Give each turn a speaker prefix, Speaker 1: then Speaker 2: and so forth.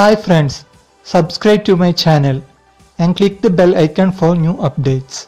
Speaker 1: Hi friends, subscribe to my channel and click the bell icon for new updates.